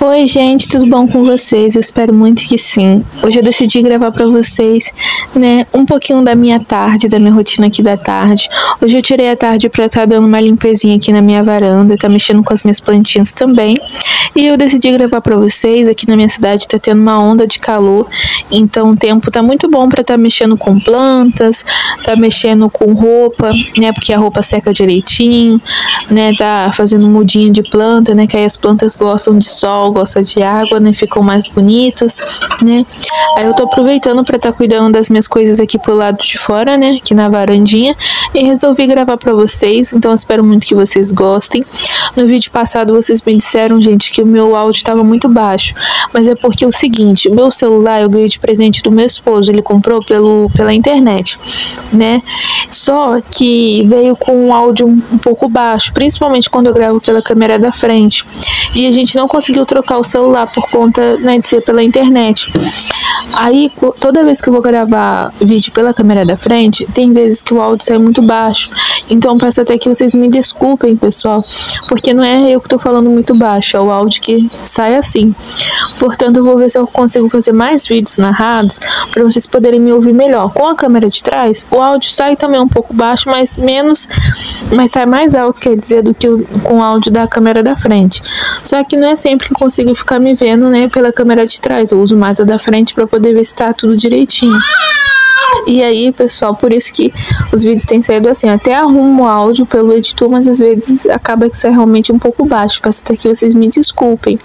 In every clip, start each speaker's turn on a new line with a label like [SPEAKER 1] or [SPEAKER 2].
[SPEAKER 1] Oi, gente, tudo bom com vocês? Eu espero muito que sim. Hoje eu decidi gravar para vocês, né, um pouquinho da minha tarde, da minha rotina aqui da tarde. Hoje eu tirei a tarde para estar tá dando uma limpezinha aqui na minha varanda, tá mexendo com as minhas plantinhas também. E eu decidi gravar para vocês. Aqui na minha cidade tá tendo uma onda de calor, então o tempo tá muito bom para estar tá mexendo com plantas, tá mexendo com roupa, né, porque a roupa seca direitinho, né, tá fazendo mudinha de planta, né, que aí as plantas gostam de sol, gostam de água, né, ficam mais bonitas, né. Aí eu tô aproveitando para estar tá cuidando das minhas coisas aqui pro lado de fora, né, aqui na varandinha, e resolvi gravar para vocês, então espero muito que vocês gostem. No vídeo passado vocês me disseram, gente, que o meu áudio estava muito baixo, mas é porque é o seguinte, meu celular eu ganhei de presente do meu esposo, ele comprou pelo, pela internet, né? Só que veio com um áudio um pouco baixo, principalmente quando eu gravo pela câmera da frente. E a gente não conseguiu trocar o celular por conta né, de ser pela internet. Aí, toda vez que eu vou gravar vídeo pela câmera da frente, tem vezes que o áudio sai muito baixo. Então, peço até que vocês me desculpem, pessoal, porque não é eu que tô falando muito baixo, é o áudio que sai assim. Portanto, eu vou ver se eu consigo fazer mais vídeos narrados para vocês poderem me ouvir melhor. Com a câmera de trás, o áudio sai também um pouco baixo, mas menos, mas sai mais alto, quer dizer, do que o, com o áudio da câmera da frente. Só que não é sempre que consigo ficar me vendo, né, pela câmera de trás. Eu uso mais a da frente para poder ver se tá tudo direitinho. E aí, pessoal, por isso que os vídeos têm saído assim. Até arrumo o áudio pelo editor, mas às vezes acaba que sai realmente um pouco baixo. Peço até que vocês me desculpem.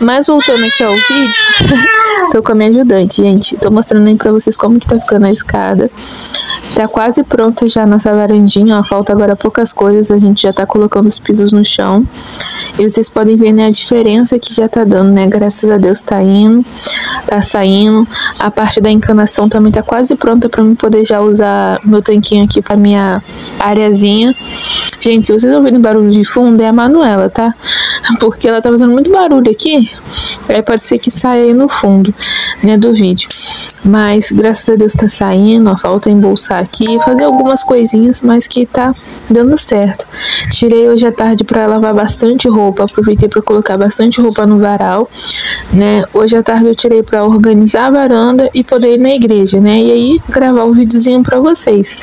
[SPEAKER 1] Mas voltando aqui ao vídeo, tô com a minha ajudante, gente. Tô mostrando aí pra vocês como que tá ficando a escada. Tá quase pronta já nossa varandinha, ó. Falta agora poucas coisas, a gente já tá colocando os pisos no chão. E vocês podem ver, né, a diferença que já tá dando, né? Graças a Deus tá indo, tá saindo. A parte da encanação também tá quase pronta pra mim poder já usar meu tanquinho aqui pra minha areazinha. Gente, se vocês ouvirem barulho de fundo, é a Manuela, tá? Porque ela tá fazendo muito barulho aqui. Aí pode ser que saia aí no fundo, né, do vídeo. Mas graças a Deus tá saindo, ó, falta embolsar aqui, fazer algumas coisinhas, mas que tá dando certo. Tirei hoje à tarde para lavar bastante roupa, aproveitei para colocar bastante roupa no varal, né? Hoje à tarde eu tirei para organizar a varanda e poder ir na igreja, né? E aí gravar um videozinho para vocês.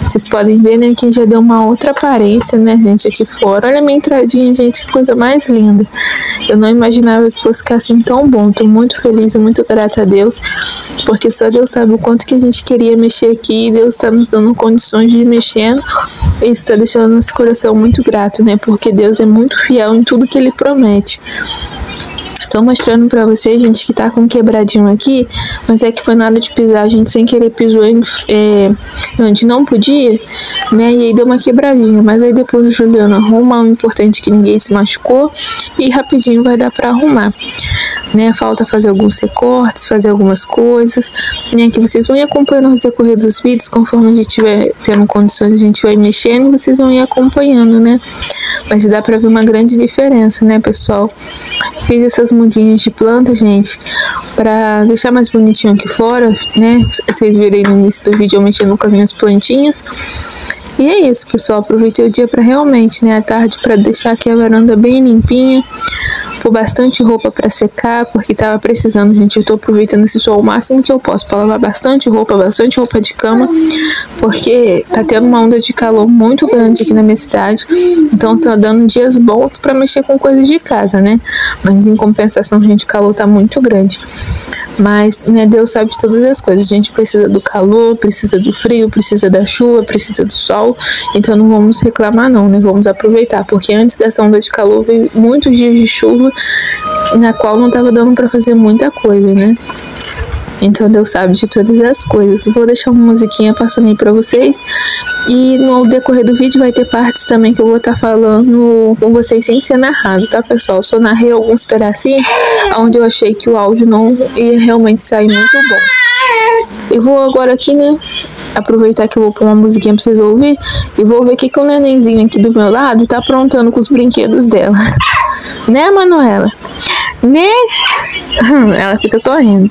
[SPEAKER 1] Vocês podem ver, né, que já deu uma outra aparência, né, gente, aqui fora. Olha a minha entradinha, gente, que coisa mais linda. Eu não imaginava que fosse ficar assim tão bom. Tô muito feliz e muito grata a Deus, porque só Deus sabe o quanto que a gente queria mexer aqui e Deus está nos dando condições de ir mexendo e está deixando nosso coração muito grato, né? Porque Deus é muito fiel em tudo que Ele promete. Tô mostrando pra vocês, gente, que tá com quebradinho aqui, mas é que foi na hora de pisar, a gente sem querer pisou em, é, onde não podia, né, e aí deu uma quebradinha, mas aí depois o Juliano arruma, o importante é que ninguém se machucou, e rapidinho vai dar pra arrumar né? Falta fazer alguns recortes, fazer algumas coisas, né? Que vocês vão ir acompanhando os decorrer dos vídeos, conforme a gente tiver tendo condições, a gente vai mexendo, vocês vão ir acompanhando, né? Mas dá pra ver uma grande diferença, né, pessoal? Fiz essas mudinhas de planta, gente, pra deixar mais bonitinho aqui fora, né? Vocês verem no início do vídeo eu mexendo com as minhas plantinhas. E é isso, pessoal. Aproveitei o dia para realmente, né, a tarde para deixar aqui a varanda bem limpinha, pôr bastante roupa para secar, porque tava precisando, gente. Eu tô aproveitando esse sol o máximo que eu posso para lavar bastante roupa, bastante roupa de cama, porque tá tendo uma onda de calor muito grande aqui na minha cidade. Então tá dando dias bons para mexer com coisas de casa, né? Mas em compensação, gente, o calor tá muito grande. Mas, né, Deus sabe de todas as coisas. A gente precisa do calor, precisa do frio, precisa da chuva, precisa do sol. Então não vamos reclamar não, né? Vamos aproveitar, porque antes dessa onda de calor veio muitos dias de chuva na qual não estava dando para fazer muita coisa, né? Então Deus sabe de todas as coisas. Vou deixar uma musiquinha passando aí pra vocês. E no decorrer do vídeo vai ter partes também que eu vou estar tá falando com vocês sem ser narrado, tá, pessoal? Só narrei alguns pedacinhos onde eu achei que o áudio não ia realmente sair muito bom. Eu vou agora aqui, né? Aproveitar que eu vou pôr uma musiquinha pra vocês ouvir e vou ver o que, que o nenenzinho aqui do meu lado tá aprontando com os brinquedos dela. né, Manuela? Né? Ela fica sorrindo.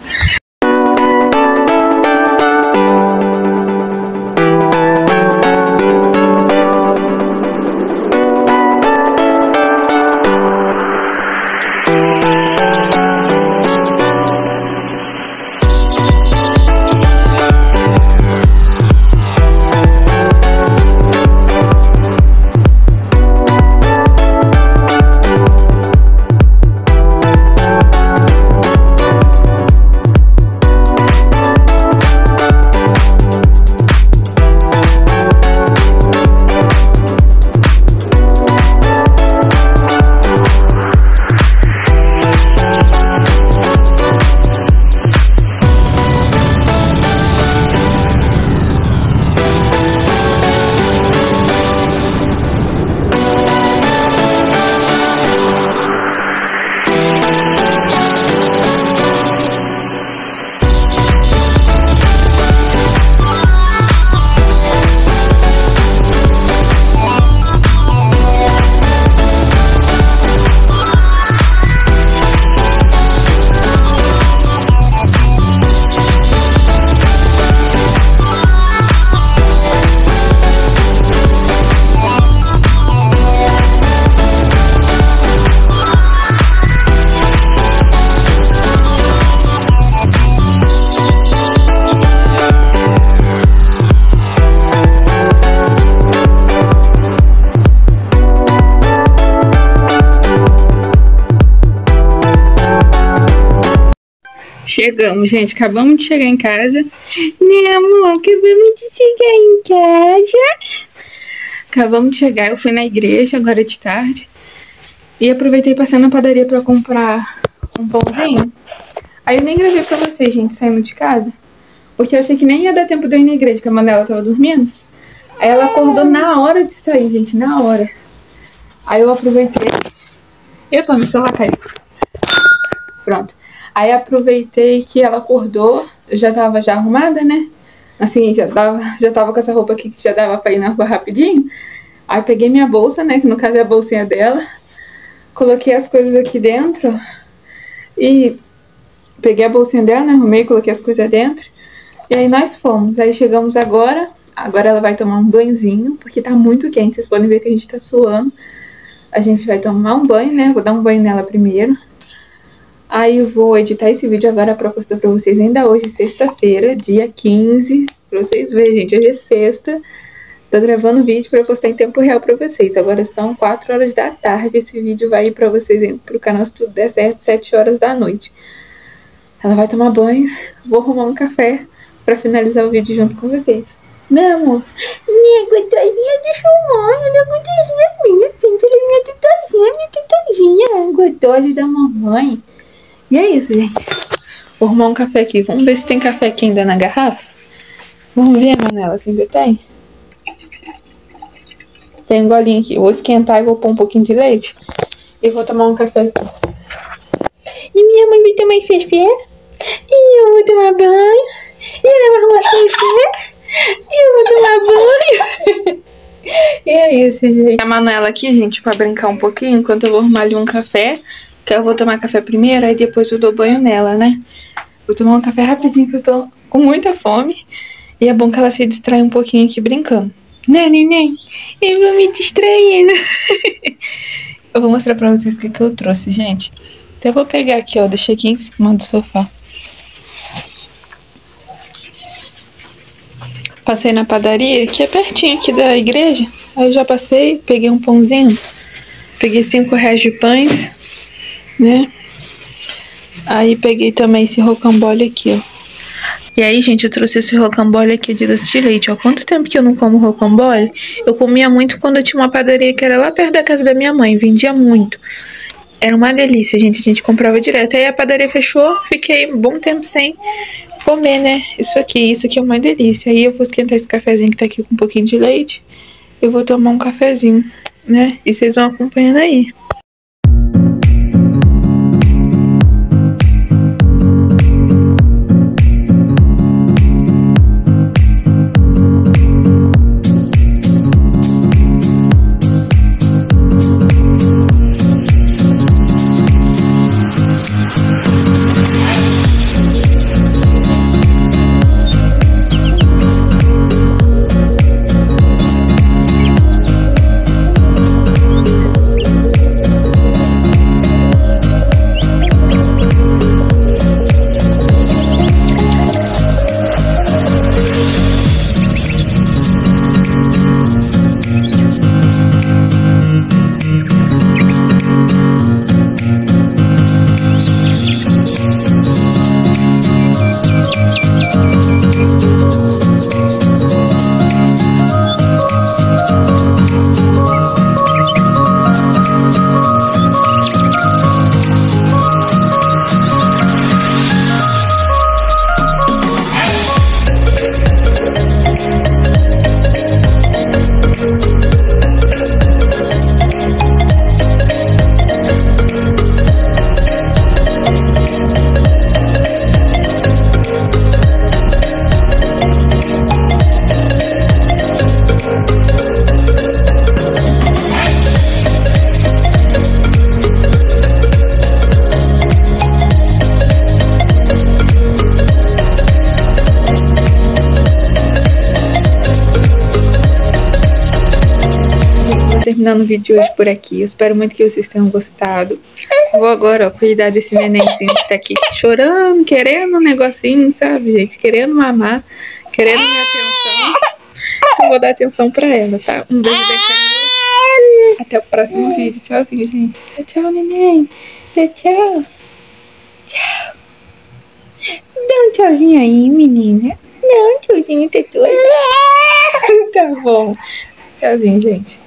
[SPEAKER 1] Chegamos, gente. Acabamos de chegar em casa. Né, amor? Acabamos de chegar em casa. Acabamos de chegar. Eu fui na igreja agora de tarde. E aproveitei passando na padaria pra comprar um pãozinho. Aí eu nem gravei pra vocês, gente, saindo de casa. Porque eu achei que nem ia dar tempo de eu ir na igreja, que a Manela tava dormindo. Aí ela acordou na hora de sair, gente, na hora. Aí eu aproveitei. Epa, meu celular caiu. Pronto. Aí aproveitei que ela acordou, eu já tava já arrumada, né? Assim, já tava, já tava com essa roupa aqui que já dava pra ir na rua rapidinho. Aí peguei minha bolsa, né? Que no caso é a bolsinha dela. Coloquei as coisas aqui dentro. E peguei a bolsinha dela, né? Arrumei, coloquei as coisas dentro. E aí nós fomos. Aí chegamos agora. Agora ela vai tomar um banhozinho, porque tá muito quente. Vocês podem ver que a gente tá suando. A gente vai tomar um banho, né? Vou dar um banho nela primeiro. Aí eu vou editar esse vídeo agora pra postar pra vocês ainda hoje, sexta-feira, dia 15. Pra vocês verem, gente, hoje é sexta. Tô gravando vídeo pra postar em tempo real pra vocês. Agora são 4 horas da tarde. Esse vídeo vai ir pra vocês pro canal se tudo der certo, 7 horas da noite. Ela vai tomar banho. Vou arrumar um café pra finalizar o vídeo junto com vocês. Né, amor? Minha gostosinha de chumão, minha gostosinha minha. Gente, ela é minha tutorzinha, minha tutorzinha. Gostosa da mamãe. E é isso, gente. Vou arrumar um café aqui. Vamos ver se tem café aqui ainda na garrafa. Vamos ver, Manela, se ainda tem. Tem um golinho aqui. Vou esquentar e vou pôr um pouquinho de leite. E vou tomar um café aqui. E minha mãe vai tomar café. E eu vou tomar banho. E ela vai arrumar café. E eu vou tomar banho. e é isso, gente. A Manuela aqui, gente, pra brincar um pouquinho, enquanto eu vou arrumar ali um café. Que eu vou tomar café primeiro, aí depois eu dou banho nela, né? Vou tomar um café rapidinho, que eu tô com muita fome. E é bom que ela se distrai um pouquinho aqui brincando. Né, neném? Eu vou me distraindo. eu vou mostrar pra vocês o que, que eu trouxe, gente. Até vou pegar aqui, ó. Deixei aqui em cima do sofá. Passei na padaria, que é pertinho aqui da igreja. Aí eu já passei, peguei um pãozinho. Peguei cinco reais de pães né? Aí peguei também esse rocambole aqui, ó. E aí, gente, eu trouxe esse rocambole aqui de doce de leite, ó. Quanto tempo que eu não como rocambole? Eu comia muito quando eu tinha uma padaria que era lá perto da casa da minha mãe, vendia muito. Era uma delícia, gente, a gente comprava direto. Aí a padaria fechou, fiquei um bom tempo sem comer, né? Isso aqui, isso aqui é uma delícia. Aí eu vou esquentar esse cafezinho que tá aqui com um pouquinho de leite. Eu vou tomar um cafezinho, né? E vocês vão acompanhando aí. Terminando o vídeo hoje por aqui. Eu espero muito que vocês tenham gostado. Vou agora, ó, cuidar desse nenenzinho que tá aqui chorando, querendo um negocinho, sabe, gente? Querendo mamar, querendo minha atenção. Então vou dar atenção pra ela, tá? Um beijo bem carinhoso. Até o próximo vídeo. Tchauzinho, gente. Tchau, tchau, neném. Tchau. Tchau. Dá um tchauzinho aí, menina. Não, tchauzinho, tá doido. tá bom. Tchauzinho, gente.